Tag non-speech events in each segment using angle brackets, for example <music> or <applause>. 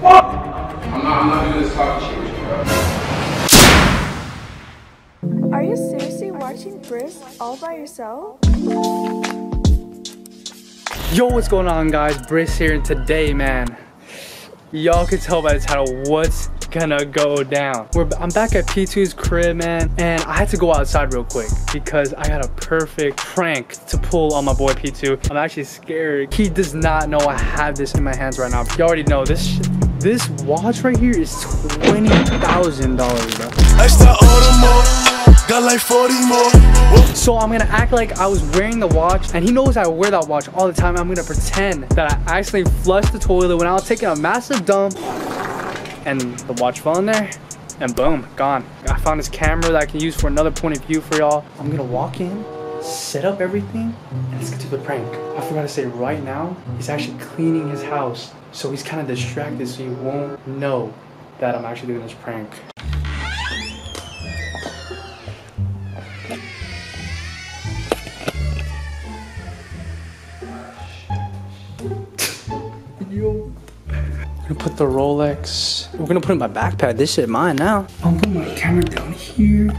fuck? I'm not, I'm not doing this talking shit with you, bro. Are you seriously watching Bhriss all by yourself? Yo, what's going on guys? Bhriss here and today, man, y'all can tell by the title what's gonna go down. We're, I'm back at P2's crib, man, and I had to go outside real quick because I got a perfect prank to pull on my boy P2. I'm actually scared. He does not know I have this in my hands right now. You already know this this watch right here is $20,000, bro. Got like 40 more. So I'm gonna act like I was wearing the watch and he knows I wear that watch all the time. I'm gonna pretend that I accidentally flushed the toilet when I was taking a massive dump and the watch fell in there and boom, gone. I found this camera that I can use for another point of view for y'all. I'm gonna walk in, set up everything, and let's get to the prank. I forgot to say right now, he's actually cleaning his house. So he's kind of distracted so he won't know that I'm actually doing this prank. Yo. I'm gonna put the Rolex. We're gonna put it in my backpack. This shit mine now. I'm put my camera down here.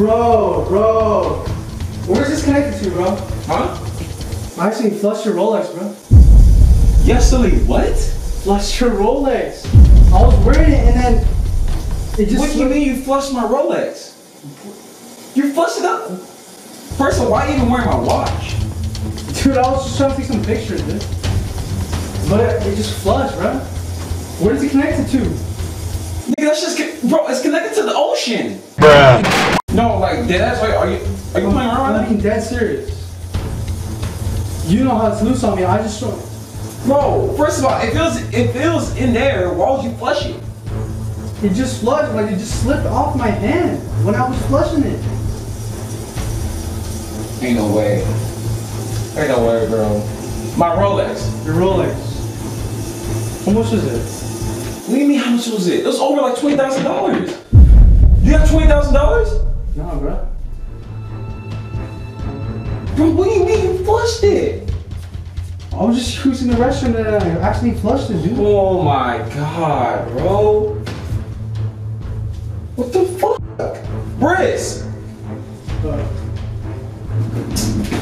Bro, bro. Where's this connected to, bro? Huh? I actually flushed your Rolex, bro. Yes, silly. What? Flushed your Rolex. I was wearing it and then it just. What do you mean you flushed my Rolex? You flushed it up? First of all, why you even wearing my watch? Dude, I was just trying to take some pictures, dude. But it just flushed, bro. Where is it connected to? Nigga, that's just bro. It's connected to the ocean. Bruh. No, like dead ass. Are you are you playing around I'm being dead serious. You know how it's loose on me. I just now? Bro, first of all, it feels it feels in there, why would you flush it? It just flushed, like it just slipped off my hand when I was flushing it. Ain't no way. Ain't no way, bro. My Rolex. Your Rolex. How much is it? What do you mean? How much was it? It was over like twenty thousand dollars. You have twenty thousand dollars? Nah, bro. Bro, what do you mean you flushed it? I was just using the restroom and I actually flushed it, dude. Oh my god, bro. What the fuck? Bhriss,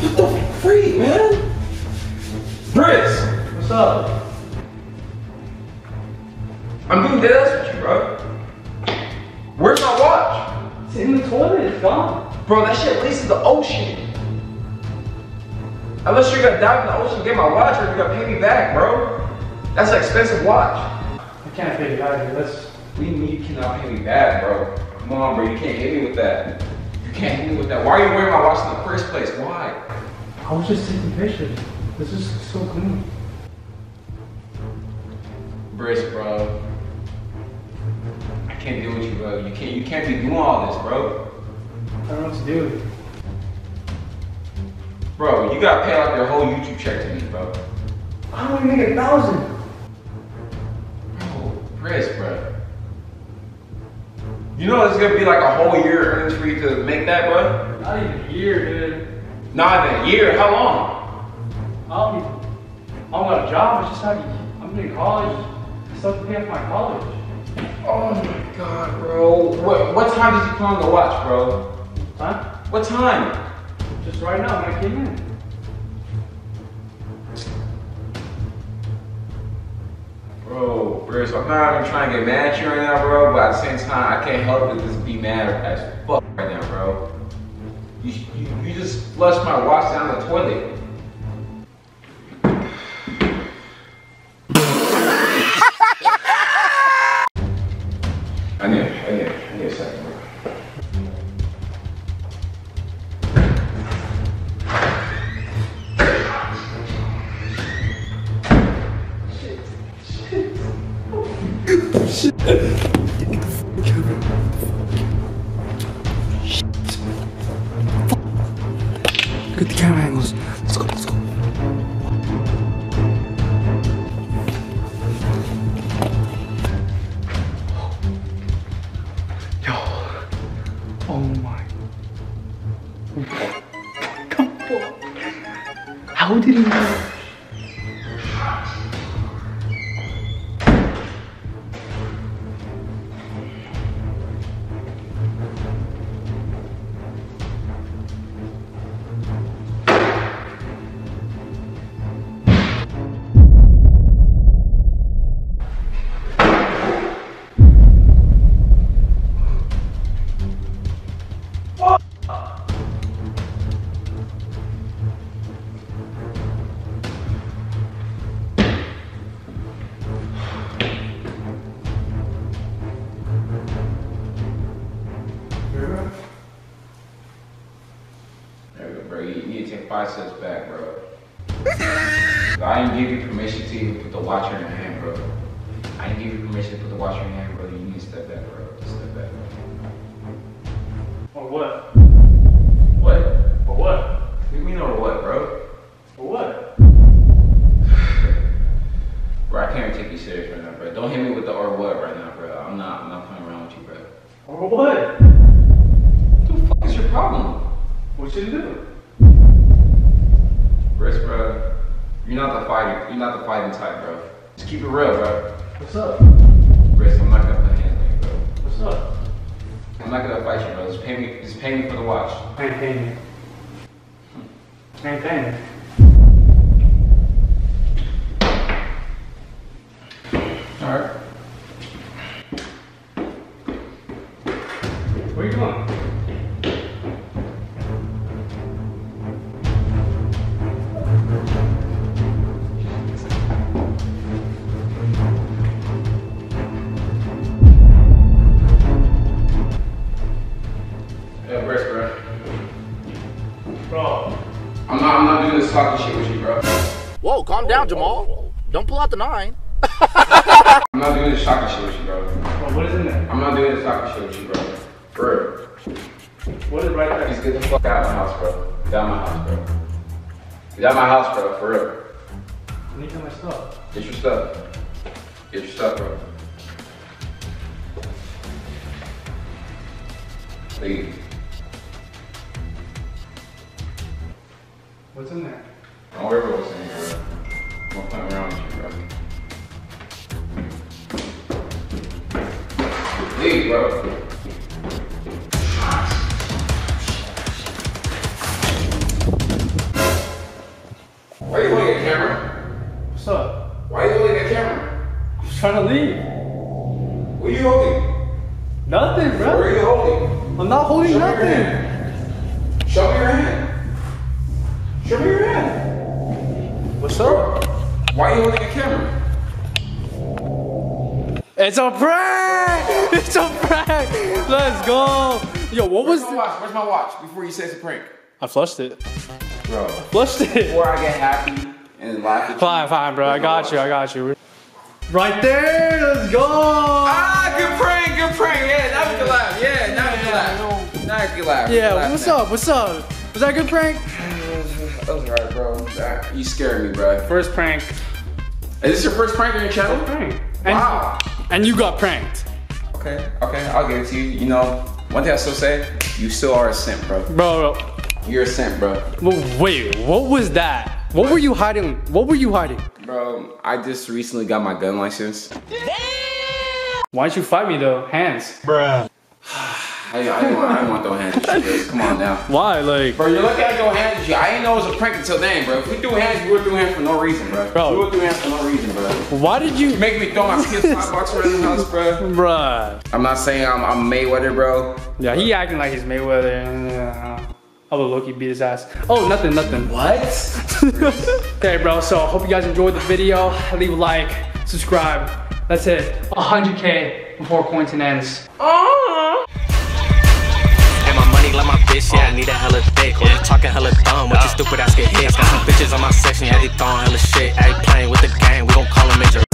what the freak, man? Bhriss, What's up? I'm being dead ass with you, bro. Where's my watch? In the toilet. It's gone. Bro, that shit leads to the ocean. Unless you're gonna dive in the ocean and get my watch or you're gonna pay me back, bro. That's an expensive watch. I can't pay you back. Let's. What do you you cannot pay me back, bro? Come on, bro, you can't hit me with that. You can't hit me with that. Why are you wearing my watch in the first place? Why? I was just taking pictures. This is so clean. Bhriss, bro. I can't deal with you, bro. You can't you can't be doing all this, bro. I don't know what to do. Bro, you gotta pay out your whole YouTube check to me, bro. I don't even make a thousand. Bro, Bhriss, bro. You know it's gonna be like a whole year earnings for you to make that, bro? Not even a year, dude. Not even a year. How long? I don't even. I don't got a job. It's just like I'm in college. I still have to pay off my college. Oh my god, bro. What what time did you put on the watch, bro? Huh? What time? Just right now when I came in. Bro, Bhriss, I'm not even trying to get mad at you right now, bro, but at the same time, I can't help but just be mad as fuck right now, bro. You, you, you just flushed my watch down the toilet. Get the camera angles. Let's go, let's go. Yo. Oh my. Come on. How did he know? Take five steps back, bro. I didn't give you permission to even put the watch in your hand, bro. I didn't give you permission to put the watch in your hand, bro. You need to step back, bro. Just step back, bro. Or what? What? For what? What do you mean or what, bro? For what? <sighs> Bro, I can't even take you serious right now, bro. Don't hit me with the or what right now, bro. I'm not, I'm not playing around with you, bro. Or what? What the fuck is your problem? What should you do? Chris, bro, you're not the fighting, you're not the fighting type, bro. Just keep it real, bro. What's up? Chris, I'm not gonna put hands on you, bro. What's up? I'm not gonna fight you, bro. Just pay me, just pay me for the watch. Ain't paying you. I ain't paying you. All right. Talking shit with you, bro. Whoa, calm down, Jamal. Don't pull out the nine. <laughs> I'm not doing this talking shit with you, bro. Bro, what is in there? I'm not doing this talking shit with you, bro. For real. What is right there? Just get the fuck out of my house, bro. Get out of my house, bro. Get out of my house, bro. For real. I need to my stuff. Get your stuff. Get your stuff, bro. Leave. What's in there? Don't worry about what's in here, bro. I'm gonna play around with you, bro. Leave, bro. Why are you holding a camera? What's up? Why are you holding a camera? I'm just trying to leave. What are you holding? Nothing, bro. are you holding? I'm not holding Show nothing. hand. Show me your hand. Show me your hand. What's up? Why are you holding a camera? It's a prank! <laughs> It's a prank! Let's go! Yo, what was Where's my watch? Where's my watch? Before you say it's a prank. I flushed it. Bro. Flushed it. Before I get happy and laugh. Fine, fine, bro. I got you. I got you. Right there. Let's go. Ah, good prank, good prank. Yeah, now we can laugh. Yeah, now we can laugh. Now we can laugh. Yeah. What's now. up? What's up? Was that a good prank? That was alright, bro. That- You scared me, bro. First prank. Is this your first prank on your channel? Prank. And, Wow. and you got pranked, Okay, okay, I'll give it to you. You know, one thing I still say, you still are a simp, bro. bro. You're a simp, bro. Well, wait. What was that? What were you hiding? What were you hiding? Bro, I just recently got my gun license. Why didn't you fight me though? Hands. I, I, didn't want, I didn't want throw hands at. Come on now. Why? Like, Bro, you're lucky I throw hands at. I didn't know it was a prank until then, bro. If we do hands, we would throw hands for no reason, bro. Bro. We would throw hands for no reason, bro. why did you, You make me throw my PS5 box around the house, bro. bruh? I'm not saying I'm, I'm Mayweather, bro. Yeah, he acting like he's Mayweather. I would Loki beat his ass. Oh, nothing, nothing. What? <laughs> okay, bro. So I hope you guys enjoyed the video. Leave a like, subscribe. That's it. 100k before quarantine ends. Money like my bitch, yeah, I need a hella dick. Or i talking hella dumb, What you stupid ass get hit. Got some bitches on my section, yeah, they throwing hella shit. Ain't playing with the game, we gon' call them major.